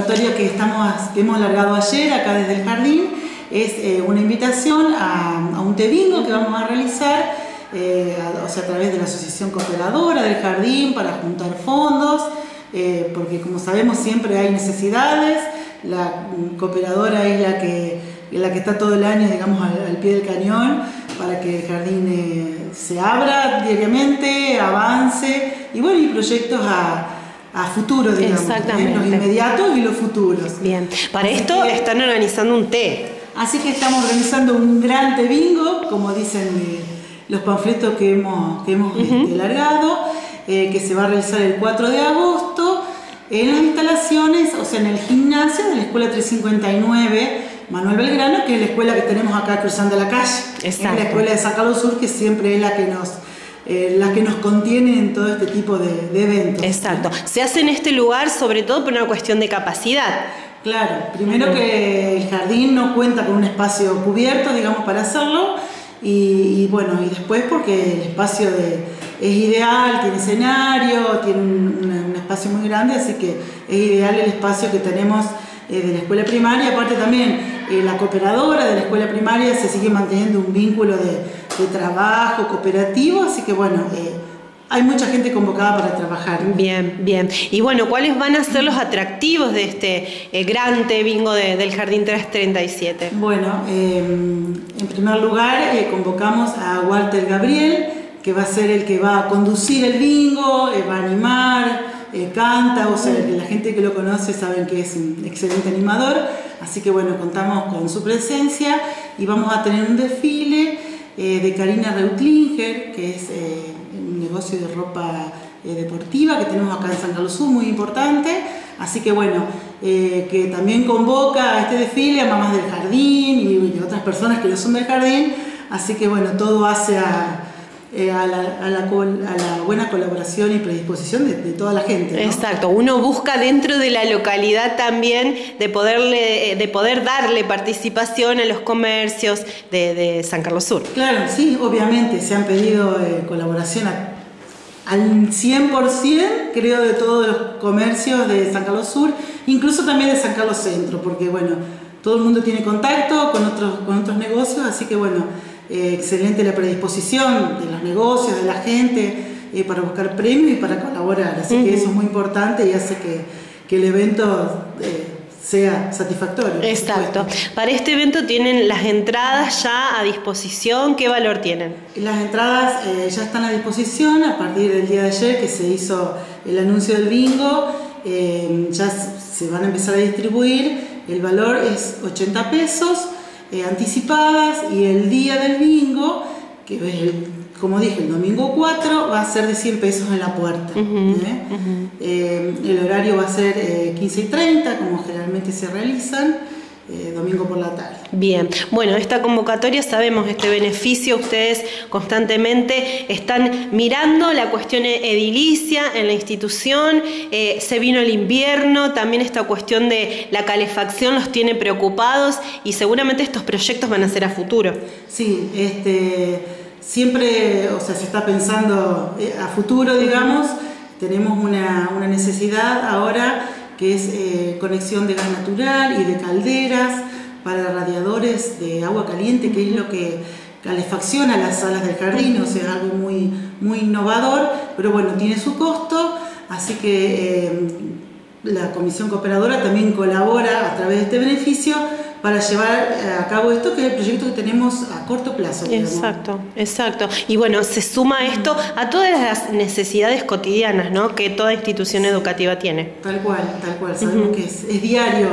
convocatoria que, que hemos largado ayer acá desde el jardín es eh, una invitación a, un té bingo que vamos a realizar, eh, a, o sea, a través de la Asociación Cooperadora del Jardín para juntar fondos, eh, porque como sabemos siempre hay necesidades, la cooperadora es la que, la que está todo el año, digamos, al, pie del cañón para que el jardín se abra diariamente, avance y bueno, y proyectos a a futuro, digamos, Exactamente. los inmediatos y los futuros. Bien, para esto están organizando un té. Así que estamos organizando un gran té bingo, como dicen eh, los panfletos que hemos, que hemos este, largado, eh, que se va a realizar el 4 de agosto en las instalaciones, o sea, en el gimnasio de la Escuela 359 Manuel Belgrano, que es la escuela que tenemos acá cruzando la calle. Es la escuela de San Carlos Sur, que siempre es la que nos eh, las que nos contienen en todo este tipo de, eventos. Exacto. Se hace en este lugar sobre todo por una cuestión de capacidad. Claro, primero que el jardín no cuenta con un espacio cubierto, digamos, para hacerlo, y, bueno, y después porque el espacio es ideal, tiene escenario, tiene un, espacio muy grande, así que es ideal el espacio que tenemos eh, de la escuela primaria, aparte también eh, la cooperadora de la escuela primaria se sigue manteniendo un vínculo de de trabajo cooperativo, así que bueno, eh, hay mucha gente convocada para trabajar. Bien, bien. Y bueno, ¿cuáles van a ser los atractivos de este eh, gran bingo del Jardín 337? Bueno, eh, en primer lugar convocamos a Walter Gabriel, que va a ser el que va a conducir el bingo, va a animar, canta, o sea, la gente que lo conoce saben que es un excelente animador, así que bueno, contamos con su presencia y vamos a tener un desfile eh, de Karina Reutlinger, que es eh, un negocio de ropa eh, deportiva que tenemos acá en San Carlos Sur, muy importante. Así que bueno, que también convoca a este desfile a mamás del jardín y, otras personas que no son del jardín. Así que bueno, todo hace a, eh, a, la, buena colaboración y predisposición de, toda la gente. Exacto, uno busca dentro de la localidad también de, poderle, de poder darle participación a los comercios de, San Carlos Sur. Claro, sí, obviamente se han pedido eh, colaboración al 100%, creo, de todos los comercios de San Carlos Sur, incluso también de San Carlos Centro, porque bueno, todo el mundo tiene contacto con otros, con otros negocios, así que bueno, eh, excelente la predisposición de los negocios, de la gente, eh, para buscar premios y para colaborar. Así que eso es muy importante y hace que, el evento eh, sea satisfactorio. Exacto. Para este evento tienen las entradas ya a disposición. ¿Qué valor tienen? Las entradas ya están a disposición a partir del día de ayer que se hizo el anuncio del bingo. ya se van a empezar a distribuir. El valor es 80 pesos eh, anticipadas y el día del bingo, que es como dije, el domingo 4 va a ser de 100 pesos en la puerta. ¿eh? Eh, el horario va a ser 15 y 30, como generalmente se realizan. Eh, domingo por la tarde. Bien, bueno, esta convocatoria sabemos este beneficio, ustedes constantemente están mirando la cuestión edilicia en la institución, eh, se vino el invierno, también esta cuestión de la calefacción los tiene preocupados y seguramente estos proyectos van a ser a futuro. Sí, este, siempre, o sea, se está pensando eh, a futuro, digamos, tenemos una, una necesidad ahora que es eh, conexión de gas natural y de calderas para radiadores de agua caliente, que es lo que calefacciona las salas del jardín, o sea, algo muy, muy innovador, pero bueno, tiene su costo, así que eh, la Comisión Cooperadora también colabora a través de este beneficio para llevar eh, a cabo esto, que es el proyecto que tenemos a corto plazo. Exacto, exacto. Y bueno, se suma esto a todas las necesidades cotidianas ¿no? que toda institución educativa tiene. Tal cual, tal cual. Sabemos que es, diario,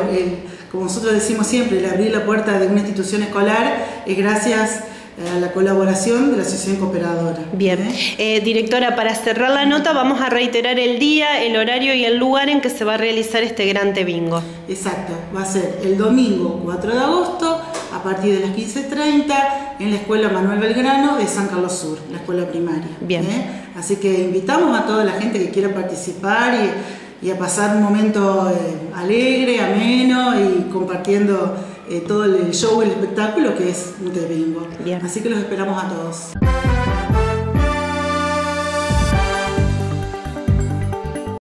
como nosotros decimos siempre, el abrir la puerta de una institución escolar es gracias a la colaboración de la Asociación Cooperadora. Bien. ¿Eh? Eh, directora, para cerrar la nota vamos a reiterar el día, el horario y el lugar en que se va a realizar este gran bingo. Exacto, va a ser el domingo 4 de agosto a partir de las 15.30 en la Escuela Manuel Belgrano de San Carlos Sur, la escuela primaria. Bien. ¿Eh? Así que invitamos a toda la gente que quiera participar y, a pasar un momento alegre, ameno y compartiendo eh, todo el show, el espectáculo que es un Bingo. Así que los esperamos a todos.